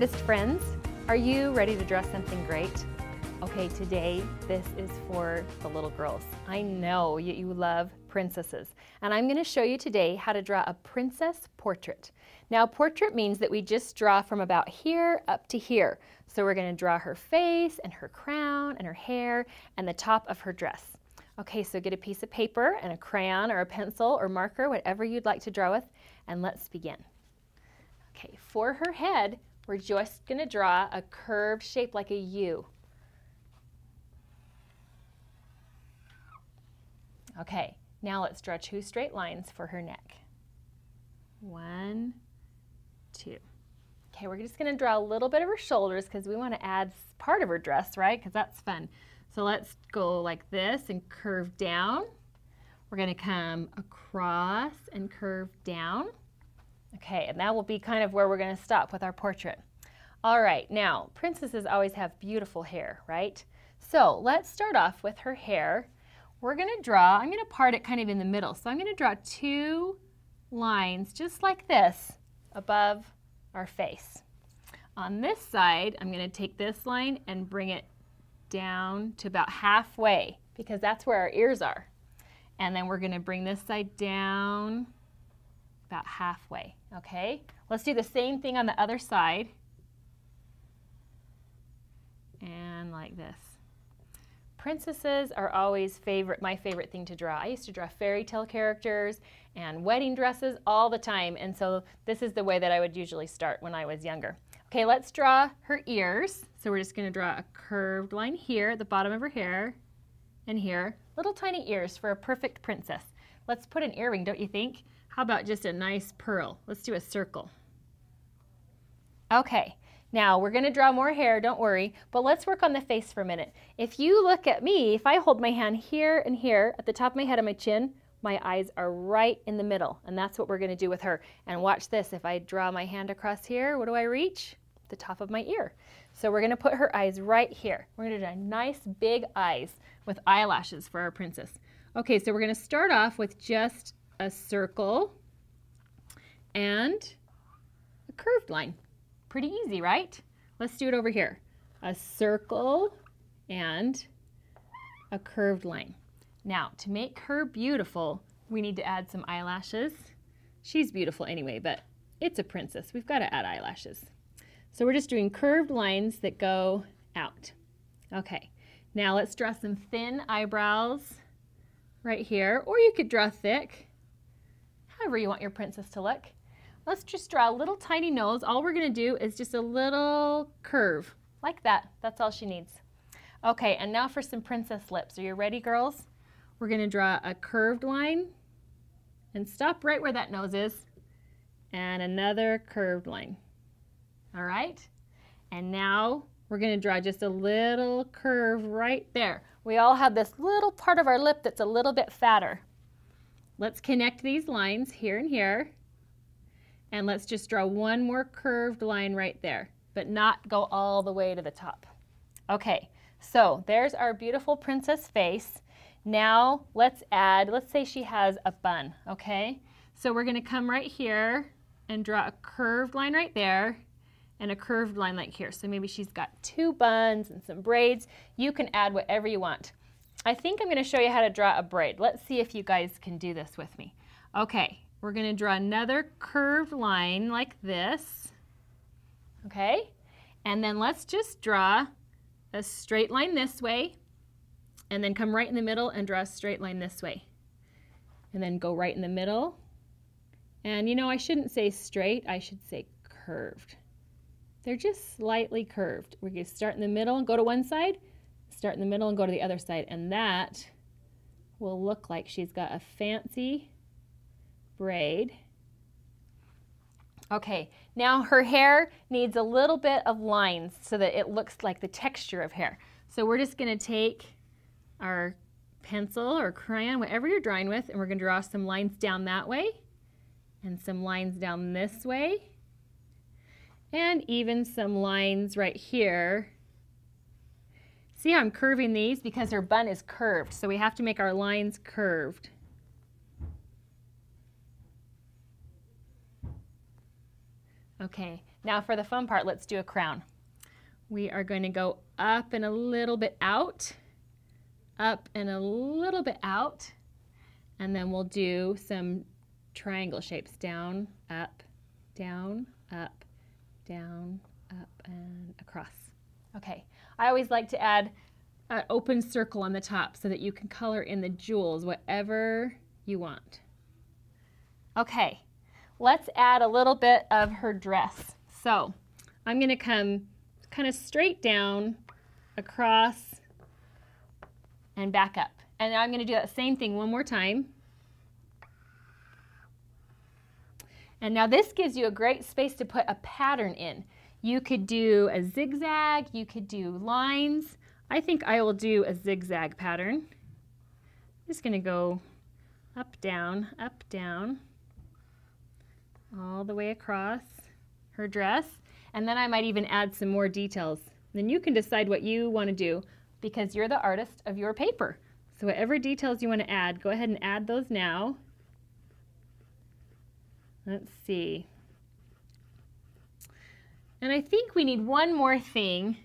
artist friends. Are you ready to draw something great? Okay, today this is for the little girls. I know you, you love princesses, and I'm going to show you today how to draw a princess portrait. Now, portrait means that we just draw from about here up to here. So we're going to draw her face and her crown and her hair and the top of her dress. Okay, so get a piece of paper and a crayon or a pencil or marker, whatever you'd like to draw with, and let's begin. Okay, for her head, we're just going to draw a curved shape like a U. Okay, now let's draw two straight lines for her neck. One, two. Okay, we're just going to draw a little bit of her shoulders because we want to add part of her dress, right? Because that's fun. So let's go like this and curve down. We're going to come across and curve down. Okay, and that will be kind of where we're going to stop with our portrait. All right, now, princesses always have beautiful hair, right? So let's start off with her hair. We're going to draw, I'm going to part it kind of in the middle. So I'm going to draw two lines just like this above our face. On this side, I'm going to take this line and bring it down to about halfway because that's where our ears are. And then we're going to bring this side down about halfway, okay? Let's do the same thing on the other side. And like this. Princesses are always favorite, my favorite thing to draw. I used to draw fairy tale characters and wedding dresses all the time, and so this is the way that I would usually start when I was younger. Okay, let's draw her ears. So we're just going to draw a curved line here at the bottom of her hair and here. Little tiny ears for a perfect princess. Let's put an earring, don't you think? How about just a nice pearl? Let's do a circle. Okay, now we're going to draw more hair, don't worry, but let's work on the face for a minute. If you look at me, if I hold my hand here and here at the top of my head and my chin, my eyes are right in the middle, and that's what we're going to do with her. And watch this, if I draw my hand across here, what do I reach? The top of my ear. So we're going to put her eyes right here. We're to do nice big eyes with eyelashes for our princess. Okay, so we're going to start off with just a circle and a curved line. Pretty easy, right? Let's do it over here. A circle and a curved line. Now, to make her beautiful, we need to add some eyelashes. She's beautiful anyway, but it's a princess. We've got to add eyelashes. So we're just doing curved lines that go out. Okay, now let's draw some thin eyebrows right here, or you could draw thick, however you want your princess to look. Let's just draw a little tiny nose. All we're gonna do is just a little curve, like that. That's all she needs. Okay, and now for some princess lips. Are you ready, girls? We're gonna draw a curved line and stop right where that nose is, and another curved line. All right? And now we're going to draw just a little curve right there. We all have this little part of our lip that's a little bit fatter. Let's connect these lines here and here. And let's just draw one more curved line right there, but not go all the way to the top. Okay, so there's our beautiful princess face. Now let's add, let's say she has a bun, okay? So we're gonna come right here and draw a curved line right there and a curved line like here. So maybe she's got two buns and some braids. You can add whatever you want. I think I'm going to show you how to draw a braid. Let's see if you guys can do this with me. Okay, we're going to draw another curved line like this. Okay, and then let's just draw a straight line this way and then come right in the middle and draw a straight line this way. And then go right in the middle. And you know, I shouldn't say straight, I should say curved. They're just slightly curved. We're going to start in the middle and go to one side, start in the middle and go to the other side. And that will look like she's got a fancy braid. Okay, now her hair needs a little bit of lines so that it looks like the texture of hair. So we're just going to take our pencil or crayon, whatever you're drawing with, and we're going to draw some lines down that way and some lines down this way and even some lines right here. See how I'm curving these? Because her bun is curved, so we have to make our lines curved. Okay, Now for the fun part, let's do a crown. We are going to go up and a little bit out, up and a little bit out, and then we'll do some triangle shapes, down, up, down, up, down, up, and across. Okay, I always like to add an open circle on the top so that you can color in the jewels, whatever you want. Okay, let's add a little bit of her dress. So I'm going to come kind of straight down, across, and back up. And I'm going to do that same thing one more time. And now this gives you a great space to put a pattern in. You could do a zigzag, you could do lines. I think I will do a zigzag pattern. I'm just going to go up, down, up, down, all the way across her dress. And then I might even add some more details. Then you can decide what you want to do because you're the artist of your paper. So whatever details you want to add, go ahead and add those now. Let's see. And I think we need one more thing.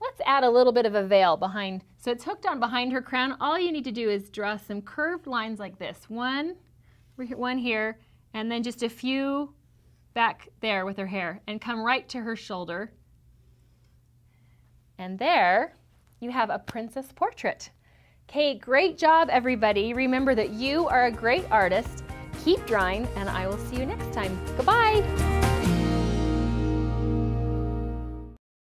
Let's add a little bit of a veil behind. So it's hooked on behind her crown. All you need to do is draw some curved lines like this. One, one here, and then just a few back there with her hair and come right to her shoulder. And there you have a princess portrait. Okay, great job everybody. Remember that you are a great artist. Keep drawing and I will see you next time. Goodbye.